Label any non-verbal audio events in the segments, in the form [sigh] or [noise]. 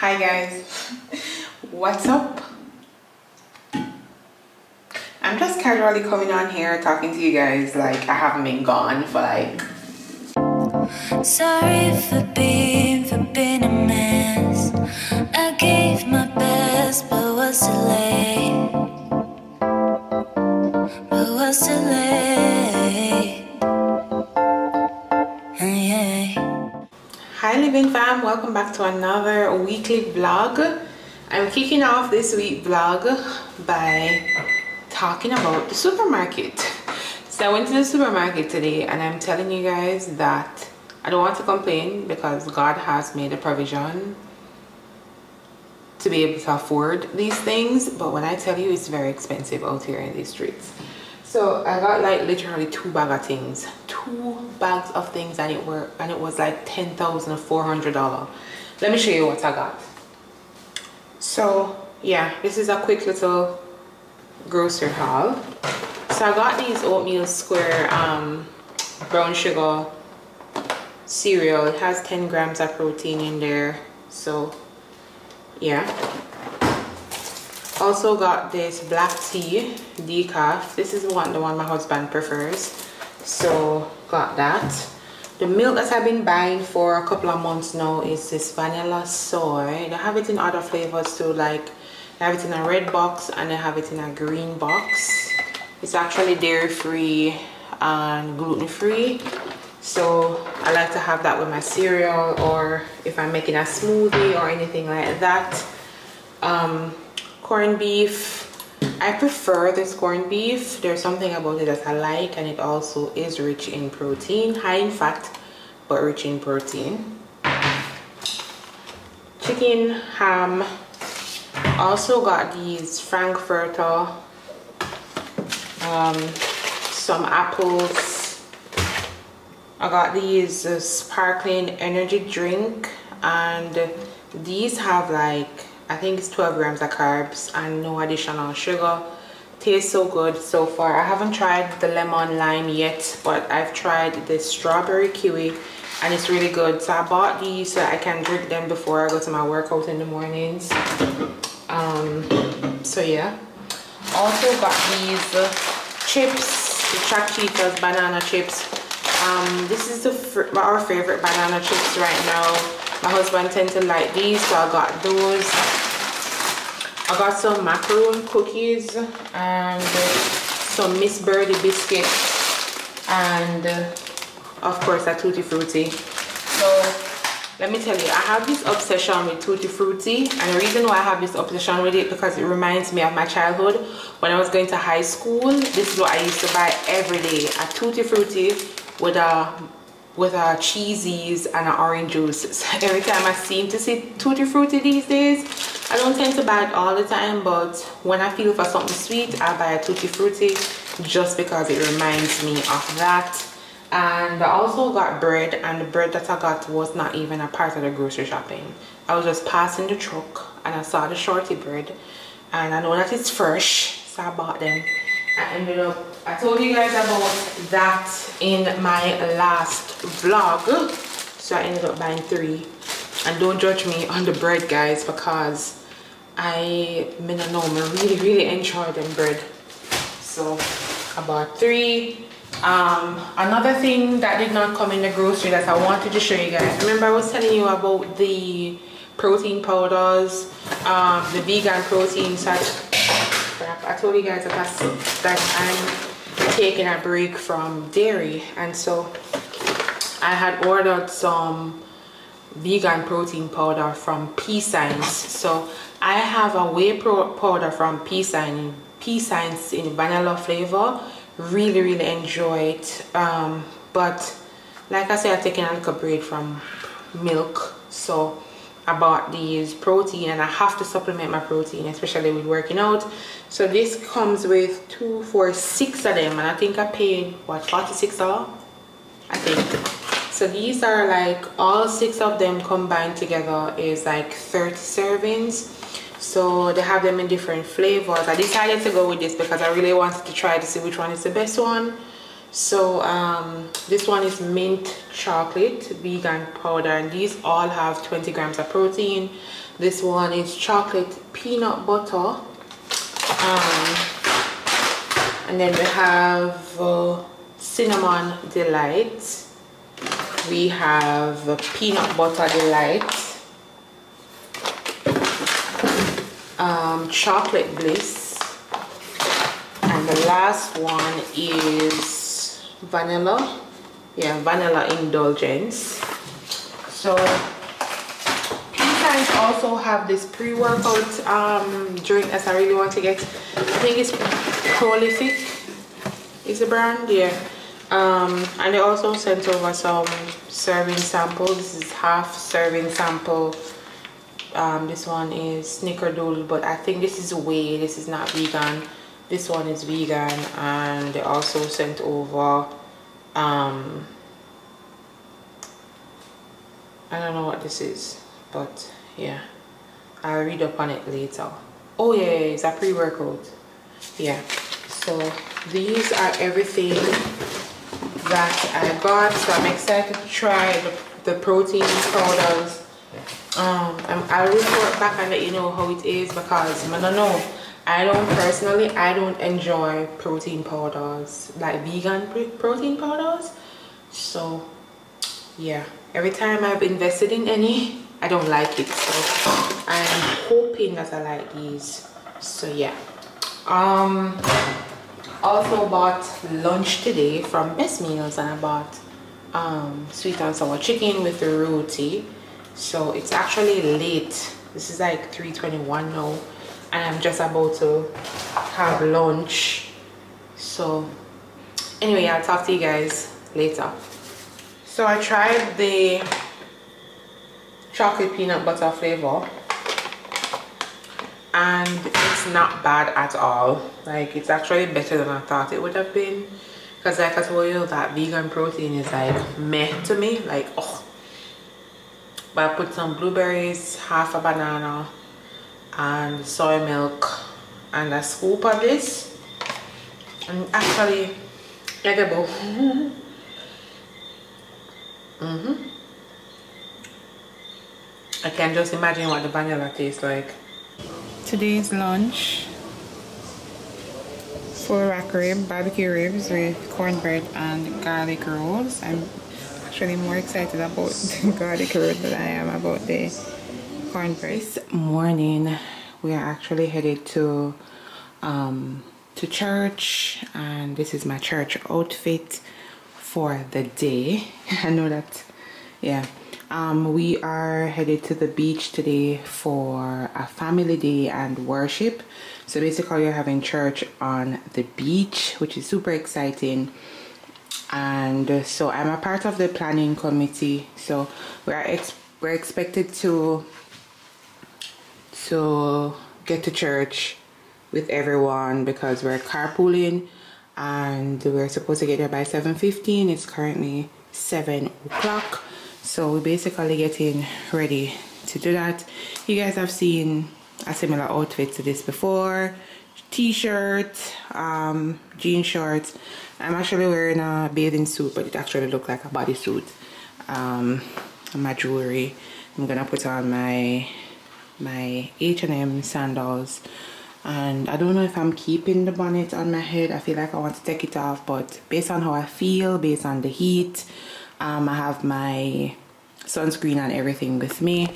Hi guys, what's up? I'm just casually coming on here talking to you guys like I haven't been gone for like Sorry for being, for being a mess. I gave my best but was too Living Fam, welcome back to another weekly vlog. I'm kicking off this week vlog by talking about the supermarket. So I went to the supermarket today and I'm telling you guys that I don't want to complain because God has made a provision to be able to afford these things but when I tell you it's very expensive out here in these streets. So I got like literally two bag of things, two bags of things and it were and it was like ten thousand four hundred dollar. Let me show you what I got. So yeah, this is a quick little grocery haul. So I got these oatmeal square um, brown sugar cereal. It has 10 grams of protein in there. So yeah, also got this black tea decaf. This is the one the one my husband prefers. So got that. The milk that I've been buying for a couple of months now is this vanilla soy. They have it in other flavors too like they have it in a red box and they have it in a green box. It's actually dairy free and gluten free so I like to have that with my cereal or if I'm making a smoothie or anything like that. Um, corned beef. I prefer this corned beef. There's something about it that I like and it also is rich in protein high in fat but rich in protein. Chicken ham. Also got these frankfurter um, some apples. I got these uh, sparkling energy drink and these have like I think it's 12 grams of carbs and no additional sugar. Tastes so good so far. I haven't tried the lemon lime yet, but I've tried the strawberry kiwi and it's really good. So I bought these so I can drink them before I go to my workout in the mornings. Um, so yeah. Also got these uh, chips, the Cheetahs banana chips. Um, this is the our favorite banana chips right now. My husband tends to like these, so I got those. I got some macaroon cookies and uh, some Miss Birdie biscuits and uh, of course a Tutti Frutti. So let me tell you, I have this obsession with Tutti Frutti and the reason why I have this obsession with it because it reminds me of my childhood. When I was going to high school, this is what I used to buy every day. A Tutti Frutti with a with our cheesies and our orange juices. [laughs] Every time I seem to see Tutti Frutti these days, I don't tend to buy it all the time, but when I feel for something sweet, I buy a Tutti Frutti just because it reminds me of that. And I also got bread, and the bread that I got was not even a part of the grocery shopping. I was just passing the truck, and I saw the shorty bread, and I know that it's fresh, so I bought them. I ended up, I told you guys about that in my last vlog, so I ended up buying three. And don't judge me on the bread, guys, because I I know I really really enjoy them bread. So I bought three. Um, another thing that did not come in the grocery that I wanted to show you guys. Remember I was telling you about the protein powders um, the vegan protein such I told you guys that, that I'm taking a break from dairy and so I had ordered some vegan protein powder from P Science so I have a whey powder from P Science, P Science in vanilla flavor. Really, really enjoy it. Um, but like I said, I'm taking a little break from milk. So I bought these protein and I have to supplement my protein, especially with working out. So this comes with two, four, six of them. And I think I paid, what, $46? I think. So these are like, all six of them combined together is like 30 servings so they have them in different flavors i decided to go with this because i really wanted to try to see which one is the best one so um, this one is mint chocolate vegan powder and these all have 20 grams of protein. This one is chocolate peanut butter. Um, and then we have uh, cinnamon delight. We have peanut butter delight. Um, chocolate bliss. And the last one is vanilla. Yeah vanilla indulgence. So P also have this pre-workout um, drink as I really want to get. I think it's prolific. Is the brand? Yeah. Um, and they also sent over some serving samples this is half serving sample. Um, this one is snickerdoodle but I think this is a whey. This is not vegan this one is vegan and they also sent over um, I don't know what this is but yeah. I'll read up on it later. Oh yeah, it's a pre-workout. Yeah. So these are everything that I got so I'm excited to try the, the protein powders. Um I'll report back and let you know how it is because I don't know I don't personally I don't enjoy protein powders like vegan protein powders. So yeah. Every time I've invested in any I don't like it. So I'm hoping that I like these. So yeah. Um also bought lunch today from Best Meals and I bought um, sweet and sour chicken with the roti. So it's actually late. This is like 3:21 now and I'm just about to have lunch. So anyway I'll talk to you guys later. So I tried the chocolate peanut butter flavor and it's not bad at all. Like it's actually better than I thought it would have been. Because like I told you that vegan protein is like meh to me. Like oh but I put some blueberries half a banana and soy milk and a scoop of this. And actually edible [laughs] mm -hmm. I can just imagine what the vanilla tastes like. Today's lunch four rack rib barbecue ribs with cornbread and garlic rolls. I'm actually more excited about [laughs] the garlic roll than i am about the cornbread this morning we are actually headed to um to church and this is my church outfit for the day [laughs] i know that yeah um, we are headed to the beach today for a family day and worship. So basically we're having church on the beach, which is super exciting. And so I'm a part of the planning committee. So we're ex we're expected to to get to church with everyone because we're carpooling and we're supposed to get there by 7.15 it's currently 7 o'clock. So we're basically getting ready to do that. You guys have seen a similar outfit to this before. T-shirt um, jean shorts. I'm actually wearing a bathing suit but it actually looks like a bodysuit. Um, my jewelry. I'm gonna put on my my h&m sandals. And I don't know if I'm keeping the bonnet on my head. I feel like I want to take it off but based on how I feel based on the heat um, I have my sunscreen and everything with me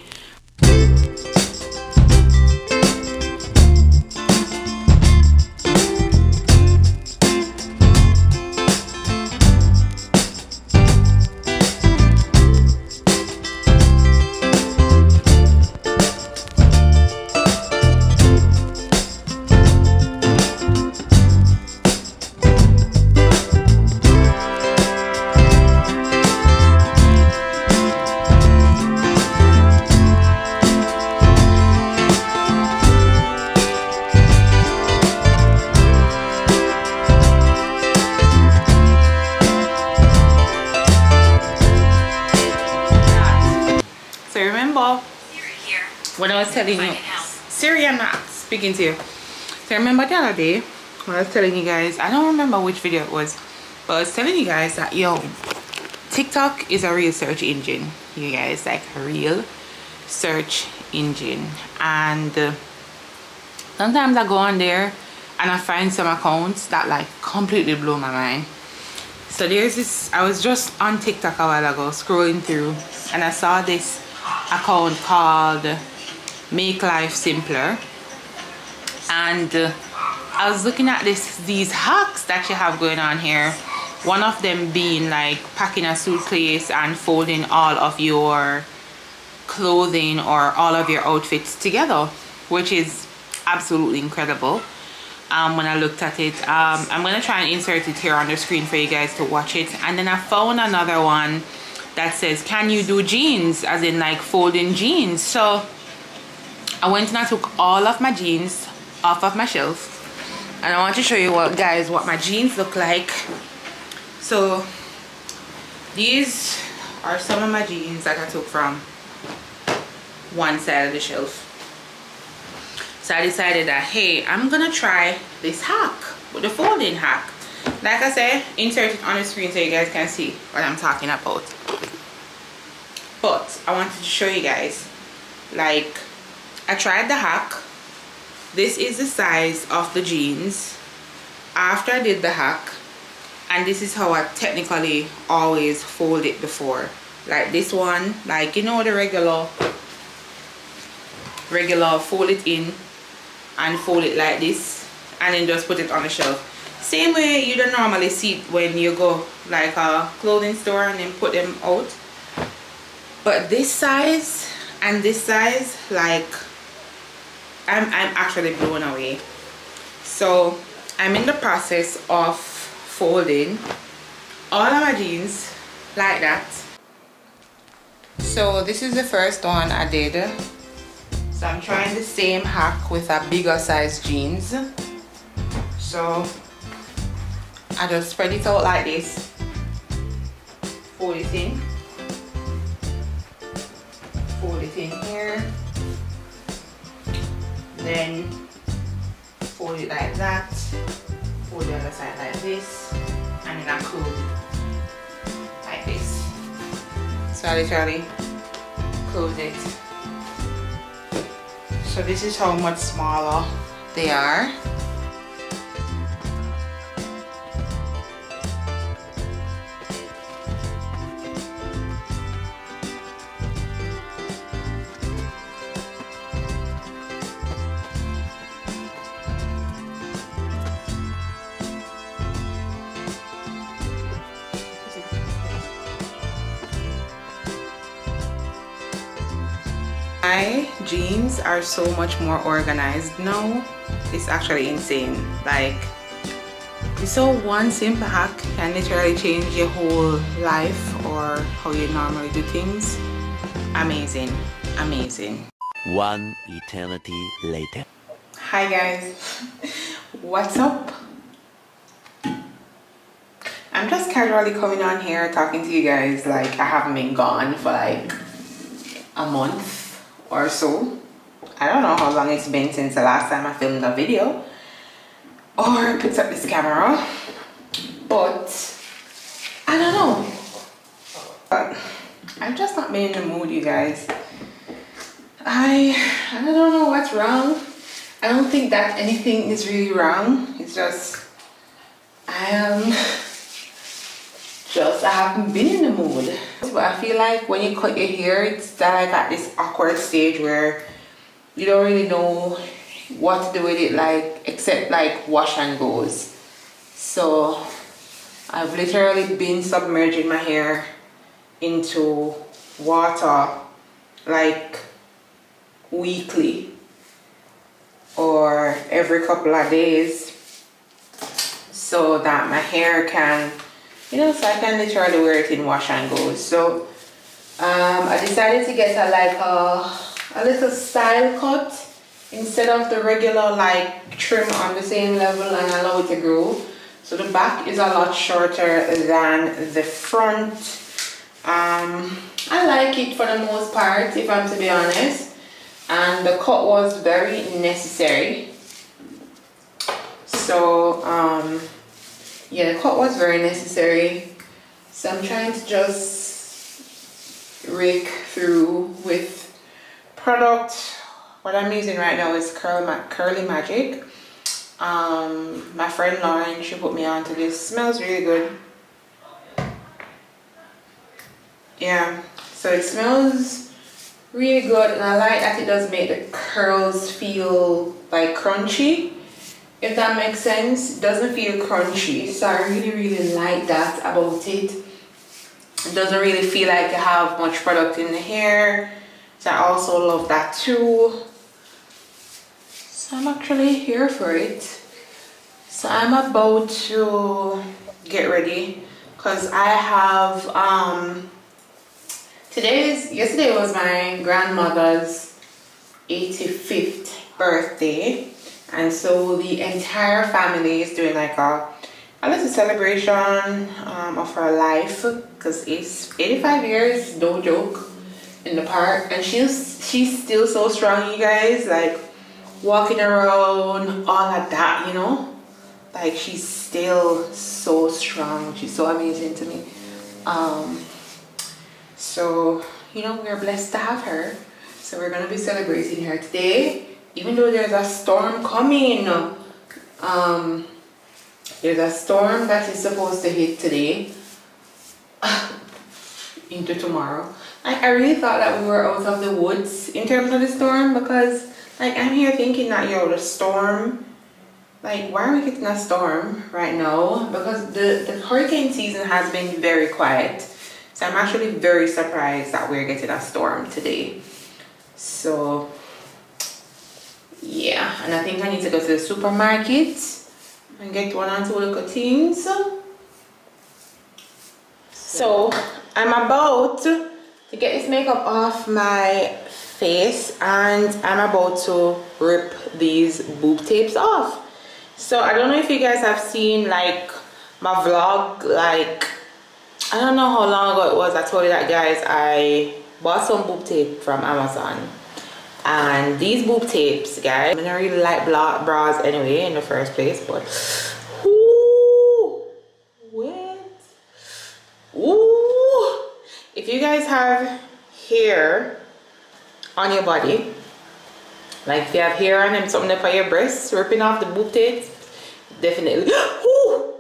telling you? Siri I'm not speaking to you. So remember the other day when I was telling you guys I don't remember which video it was but i was telling you guys that yo tiktok is a real search engine you guys like a real search engine. And uh, sometimes i go on there and i find some accounts that like completely blow my mind. So there's this i was just on tiktok a while ago scrolling through and i saw this account called make life simpler. And uh, I was looking at this these hacks that you have going on here. One of them being like packing a suitcase and folding all of your clothing or all of your outfits together which is absolutely incredible. Um, when I looked at it um, I'm gonna try and insert it here on the screen for you guys to watch it. And then I found another one that says can you do jeans? As in like folding jeans. So I went and I took all of my jeans off of my shelf. And I want to show you what guys what my jeans look like. So these are some of my jeans that I took from one side of the shelf. So I decided that hey I'm gonna try this hack with the folding hack like I said insert it on the screen so you guys can see what I'm talking about. But I wanted to show you guys like I tried the hack. This is the size of the jeans. After I did the hack and this is how I technically always fold it before. Like this one like you know the regular regular fold it in and fold it like this and then just put it on the shelf same way you don't normally see it when you go like a clothing store and then put them out. But this size and this size like I'm, I'm actually blown away. So I'm in the process of folding all of my jeans like that. So this is the first one I did. So I'm trying the same hack with a bigger size jeans. So I just spread it out like this. Fold it in. Fold it in here. Then fold it like that. Fold the other side like this. And then I close like this. So I literally close it. So this is how much smaller they are jeans are so much more organized now. It's actually insane. Like so one simple hack can literally change your whole life or how you normally do things. Amazing. Amazing. One eternity later. Hi guys. What's up? I'm just casually coming on here talking to you guys like I haven't been gone for like a month or so. I don't know how long it's been since the last time I filmed a video or picked up this camera, but I don't know. But I've just not been in the mood, you guys. I I don't know what's wrong. I don't think that anything is really wrong. It's just I am just I haven't been in the mood. But I feel like when you cut your hair, it's like at this awkward stage where you don't really know what to do with it like except like wash and goes. So I've literally been submerging my hair into water like weekly or every couple of days so that my hair can you know so I can literally wear it in wash and go. So um, I decided to get a like a, a little style cut instead of the regular like trim on the same level and allow it to grow. So the back is a lot shorter than the front. Um, I like it for the most part if I'm to be honest. And the cut was very necessary. So um, yeah the cut was very necessary. So I'm trying to just rake through with product. What I'm using right now is Curl Ma Curly Magic. Um, my friend Lauren she put me onto this. Smells really good. Yeah so it smells really good and I like that it does make the curls feel like crunchy if that makes sense it doesn't feel crunchy. So I really really like that about it. It doesn't really feel like you have much product in the hair. So I also love that too. So I'm actually here for it. So I'm about to get ready because I have um today is yesterday was my grandmother's 85th birthday and so the entire family is doing like a a little celebration um, of her life because it's 85 years no joke in the park. And she's she's still so strong you guys like walking around all of that you know? Like she's still so strong. She's so amazing to me. Um, so you know we're blessed to have her. So we're gonna be celebrating her today even though there's a storm coming um, there's a storm that is supposed to hit today [sighs] into tomorrow like I really thought that we were out of the woods in terms of the storm because like I'm here thinking that yo the storm like why are we getting a storm right now? Because the the hurricane season has been very quiet. So I'm actually very surprised that we're getting a storm today. So yeah and I think I need to go to the supermarket and get one or two little things. So I'm about to get this makeup off my face and I'm about to rip these boob tapes off. So I don't know if you guys have seen like my vlog like I don't know how long ago it was. I told you that guys I bought some boob tape from Amazon and these boob tapes guys I don't really like black bras anyway in the first place but ooh, wait. Ooh. If you guys have hair on your body like if you have hair on them something up on your breasts ripping off the boob tapes definitely [gasps] ooh.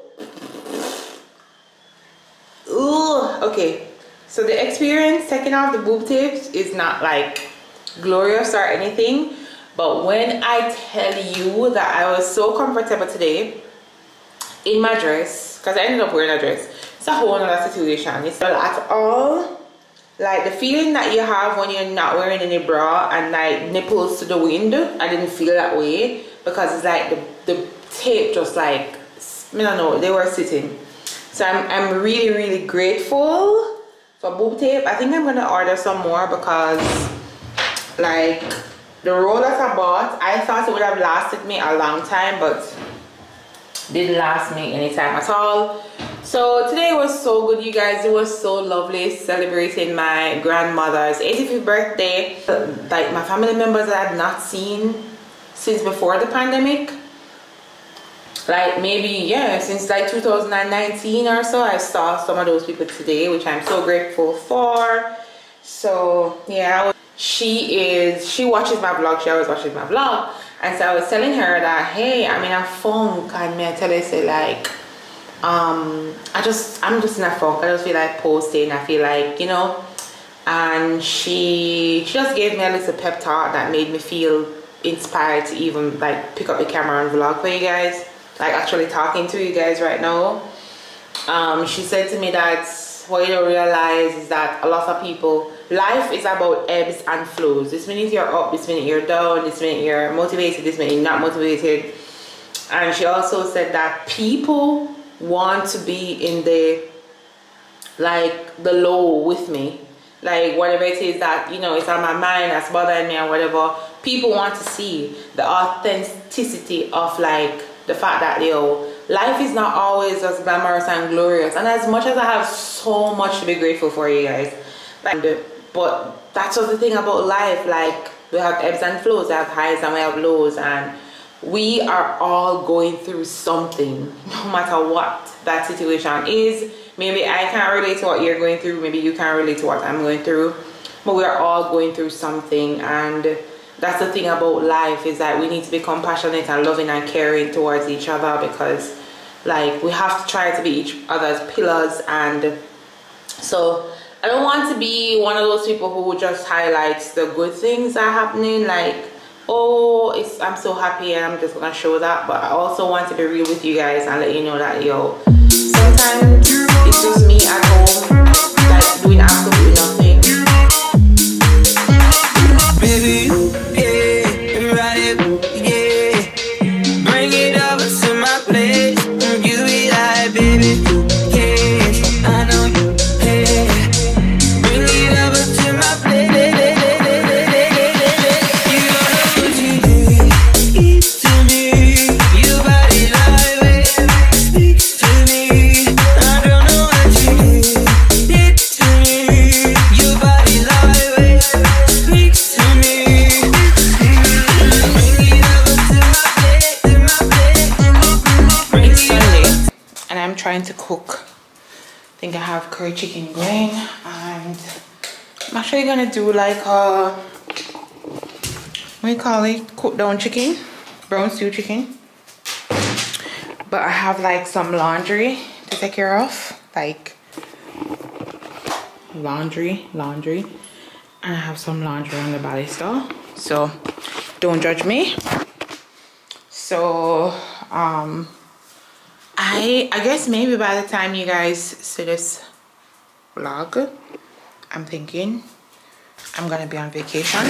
Ooh, okay. So the experience taking off the boob tapes is not like glorious or anything but when I tell you that I was so comfortable today in my dress because I ended up wearing a dress it's a whole other situation. It's not at all like the feeling that you have when you're not wearing any bra and like nipples to the wind I didn't feel that way because it's like the, the tape just like I don't know they were sitting. So I'm, I'm really really grateful for boob tape. I think I'm gonna order some more because like the roll that I bought I thought it would have lasted me a long time but didn't last me any time at all. So today was so good you guys. It was so lovely celebrating my grandmother's 85th birthday. Like my family members that I've not seen since before the pandemic. Like maybe yeah since like 2019 or so I saw some of those people today which I'm so grateful for. So yeah she is she watches my vlog she always watches my vlog. And so I was telling her that hey I'm in a funk and me I tell her say like um I just I'm just in a funk. I just feel like posting I feel like you know. And she, she just gave me a little pep talk that made me feel inspired to even like pick up the camera and vlog for you guys. Like actually talking to you guys right now. Um she said to me that what you realize is that a lot of people life is about ebbs and flows. This minute you're up this minute you're down this minute you're motivated this minute you're not motivated. And she also said that people want to be in the like the low with me. Like whatever it is that you know it's on my mind that's bothering me or whatever people want to see the authenticity of like the fact that yo life is not always as glamorous and glorious. And as much as i have so much to be grateful for you guys but that's just the thing about life. Like we have ebbs and flows. We have highs and we have lows. And we are all going through something no matter what that situation is. Maybe i can't relate to what you're going through. Maybe you can't relate to what i'm going through. But we're all going through something. And that's the thing about life is that we need to be compassionate and loving and caring towards each other because like we have to try to be each other's pillars and so i don't want to be one of those people who just highlights the good things that are happening like oh it's i'm so happy and i'm just gonna show that but i also want to be real with you guys and let you know that yo sometimes like a what do you call it? Cooked down chicken brown stew chicken. But I have like some laundry to take care of like laundry laundry. And I have some laundry on the ballista so don't judge me. So um I I guess maybe by the time you guys see this vlog i'm thinking i'm gonna be on vacation.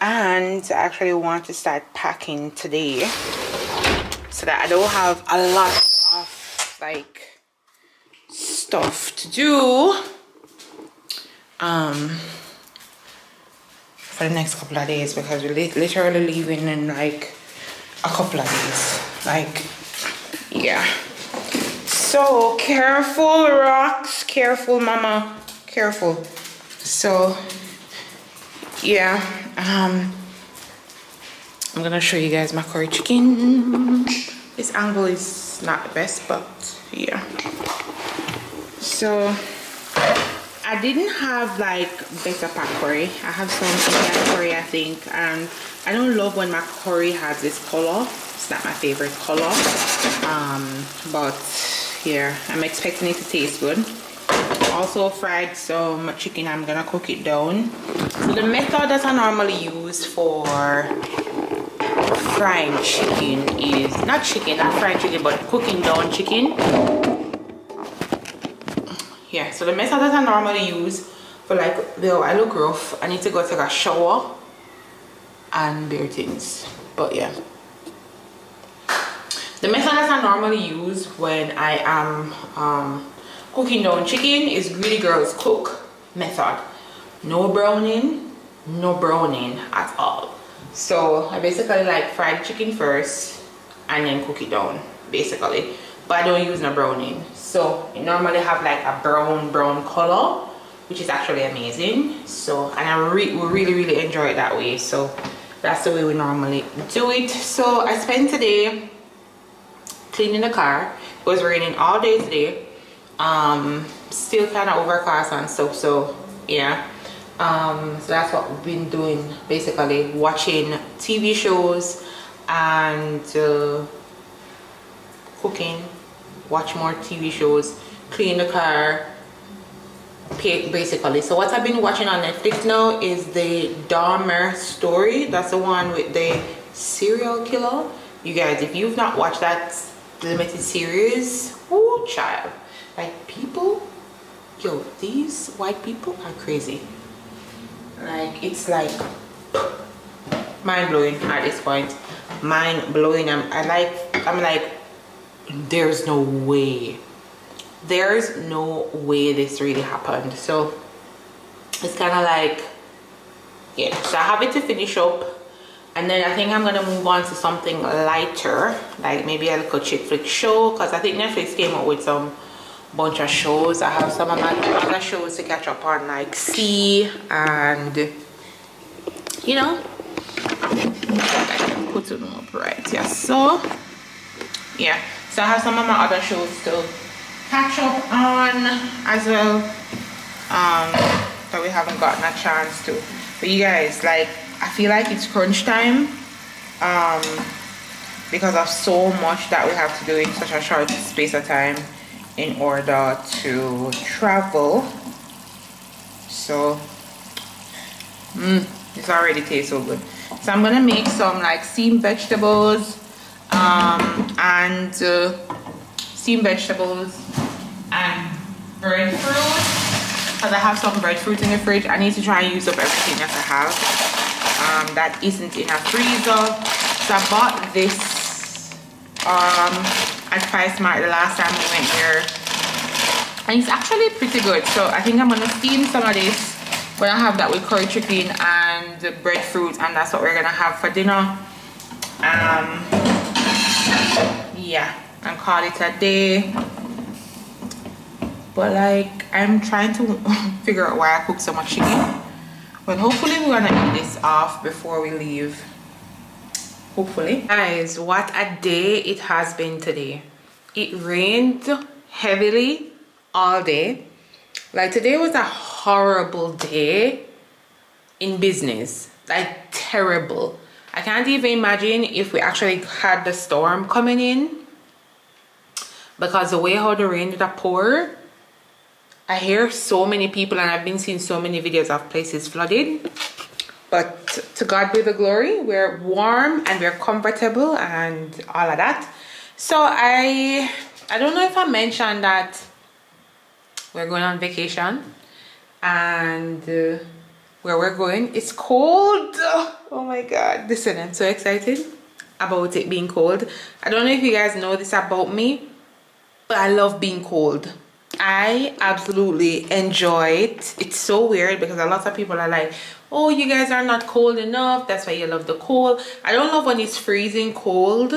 And I actually want to start packing today so that i don't have a lot of like stuff to do um for the next couple of days because we're literally leaving in like a couple of days. Like yeah. So careful rocks. Careful mama. Careful so yeah um i'm gonna show you guys my curry chicken this angle is not the best but yeah so I didn't have like Betapac curry. I have some Indian curry I think and I don't love when my curry has this color. It's not my favorite color. Um, but yeah, i'm expecting it to taste good also fried some chicken i'm gonna cook it down. So the method that i normally use for frying chicken is not chicken not fried chicken but cooking down chicken. Yeah so the method that i normally use for like though i look rough i need to go take a shower and bare things but yeah. The method that I normally use when I am um, cooking down chicken is Greedy Girls Cook method. No browning, no browning at all. So I basically like fried chicken first and then cook it down basically. But I don't use no browning. So you normally have like a brown brown color which is actually amazing. So and I re really really enjoy it that way. So that's the way we normally do it. So I spent today cleaning the car. It was raining all day today. Um, still kind of overcast and stuff, so yeah. Um, so that's what we've been doing, basically watching TV shows and uh, cooking, watch more TV shows, clean the car, basically. So what I've been watching on Netflix now is the Dahmer story. That's the one with the serial killer. You guys, if you've not watched that limited series oh child like people? Yo these white people are crazy. Like it's like mind-blowing at this point. Mind-blowing. I'm, I like I'm like there's no way. There's no way this really happened. So it's kind of like yeah. So I have it to finish up and then I think I'm gonna move on to something lighter. Like maybe a little chick flick show because I think Netflix came up with some bunch of shows. I have some of my other shows to catch up on like C and you know I can put it up right yeah. So yeah. So I have some of my other shows to catch up on as well um that we haven't gotten a chance to. But you guys like I feel like it's crunch time um because of so much that we have to do in such a short space of time in order to travel. So mm, this already tastes so good. So i'm gonna make some like steamed vegetables um, and uh, steamed vegetables and breadfruit because i have some breadfruit in the fridge. I need to try and use up everything that i have um, that isn't in a freezer. So i bought this um, at PriceSmart the last time we went here. And it's actually pretty good. So I think I'm gonna steam some of this. But I have that with curry chicken and breadfruit and that's what we're gonna have for dinner. Um yeah and call it a day. But like I'm trying to [laughs] figure out why I cook so much chicken. But hopefully we're gonna eat this off before we leave hopefully. Guys what a day it has been today. It rained heavily all day. Like today was a horrible day in business. Like terrible. I can't even imagine if we actually had the storm coming in. Because the way how the rain did pour i hear so many people and i've been seeing so many videos of places flooded but to god be the glory we're warm and we're comfortable and all of that. So i i don't know if i mentioned that we're going on vacation and uh, where we're going. It's cold. Oh my god. Listen i'm so excited about it being cold. I don't know if you guys know this about me but i love being cold I absolutely enjoy it. It's so weird because a lot of people are like, oh, you guys are not cold enough. That's why you love the cold. I don't love when it's freezing cold,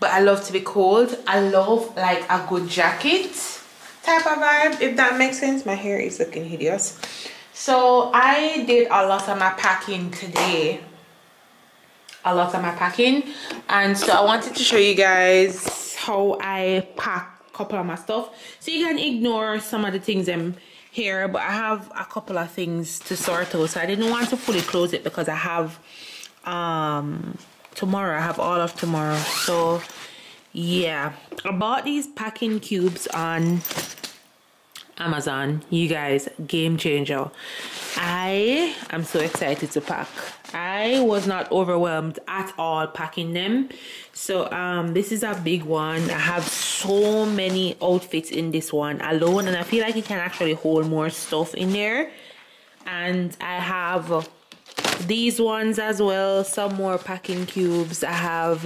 but I love to be cold. I love like a good jacket type of vibe, if that makes sense. My hair is looking hideous. So I did a lot of my packing today. A lot of my packing. And so I wanted to show you guys how I pack couple of my stuff. So you can ignore some of the things I'm here but I have a couple of things to sort out. So I didn't want to fully close it because I have um tomorrow. I have all of tomorrow. So yeah. I bought these packing cubes on Amazon you guys game changer. I am so excited to pack. I was not overwhelmed at all packing them. So um this is a big one. I have so many outfits in this one alone and I feel like it can actually hold more stuff in there. And I have these ones as well some more packing cubes. I have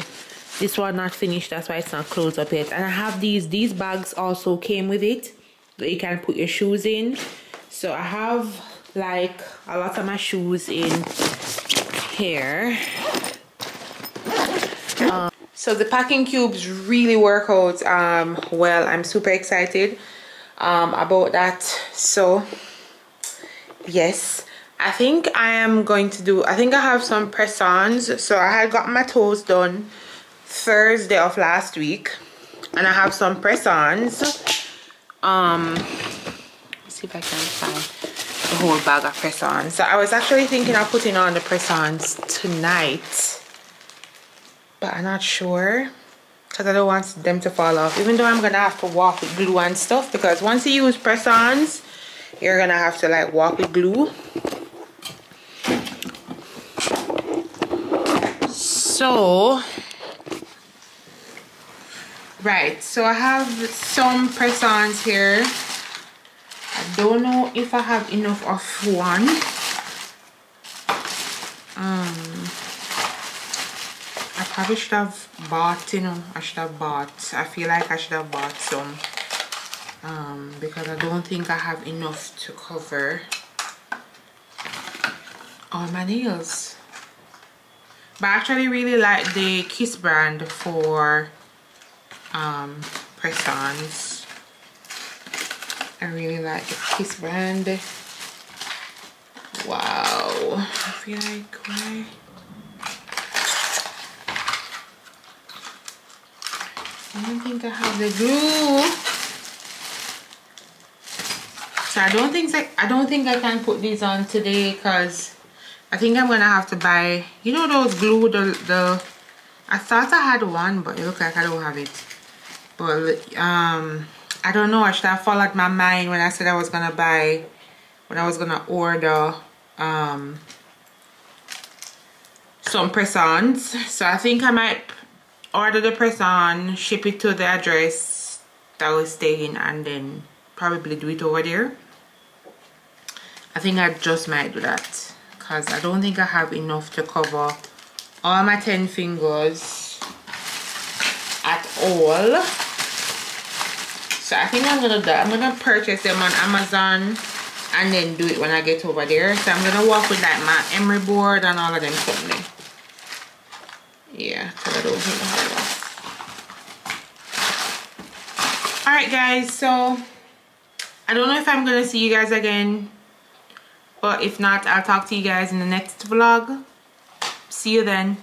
this one not finished that's why it's not closed up yet. And I have these these bags also came with it that you can put your shoes in. So I have like a lot of my shoes in here. Um, so the packing cubes really work out um, well. I'm super excited um, about that. So yes. I think I am going to do I think I have some press-ons. So I had got my toes done Thursday of last week and I have some press-ons um let's see if I can find the whole bag of press-ons. So I was actually thinking of putting on the press-ons tonight but I'm not sure because I don't want them to fall off even though I'm gonna have to walk with glue and stuff because once you use press-ons you're gonna have to like walk with glue. So right so i have some press-ons here. I don't know if i have enough of one. Um i probably should have bought you know i should have bought i feel like i should have bought some um because i don't think i have enough to cover. All my nails. But I actually really like the Kiss brand for um, press-ons. I really like this brand. Wow. I feel like why? I don't think I have the glue. So I don't think I, I don't think I can put these on today because I think I'm gonna have to buy you know those glue the the I thought I had one but it looks like I don't have it. But um I don't know I should have followed my mind when I said I was gonna buy when I was gonna order um some press-ons. So I think I might order the press-on ship it to the address that I was staying and then probably do it over there. I think I just might do that because I don't think I have enough to cover all my 10 fingers at all so I think I'm gonna do I'm gonna purchase them on Amazon and then do it when I get over there. So I'm gonna walk with like my emery board and all of them something yeah I alright guys so I don't know if I'm gonna see you guys again but if not I'll talk to you guys in the next vlog. See you then